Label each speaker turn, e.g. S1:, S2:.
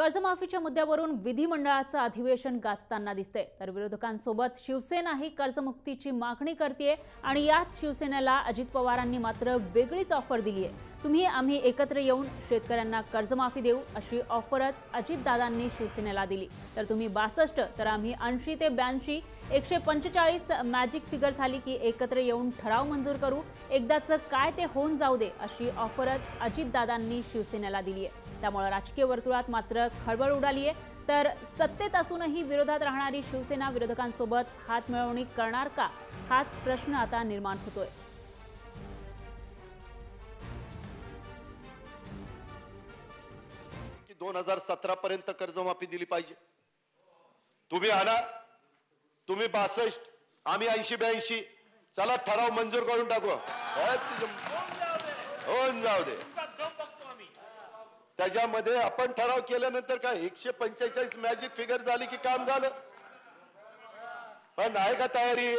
S1: कर्जमाफीच्या मुद्द्यावरून विधिमंडळाचं अधिवेशन गाजताना दिसतंय. तर विरोधकांसोबत शिवसेनाही कर्जमुक्तीची मागणी करते आणि याच शिवसेनेला अजित पवारांनी मात्र वेगळीच ऑफर दिली आहे तुम्ही आम्ही एकत्र येऊन शेतकऱ्यांना कर्जमाफी देऊ अशी ऑफरच अजितदादांनी शिवसेनेला दिली. तर तुम्ही बासष्ट तर आम्ही ऐंशी ते ब्याऐंशी एकशे पंचेचाळीस मॅजिक फिगर झाली की एकत्र येऊन ठराव मंजूर करू एकदाचं काय ते होऊन जाऊ दे अशी ऑफरच अजितदादांनी शिवसेनेला दिली आहे त्यामुळे राजकीय वर्तुळात मात्र खळबळ उडाली आहे तर सत्तेत असूनही विरोधात राहणारी शिवसेना विरोधकांसोबत हातमिळवणी करणार का? हाच प्रश्न आता निर्माण होतोय.
S2: दोन हजार सतरा पर्यंत कर्जमाफी दिली पाहिजे. तुम्ही आणा. तुम्ही बासष्ट आम्ही ऐंशी ब्याऐंशी. चला ठराव मंजूर करून टाकू. होऊन जाऊ दे. त्याच्यामध्ये आपण ठराव केल्यानंतर काय एकशे पंचेचाळीस मॅजिक फिगर झाली की काम झालं? पण आहे का तयारी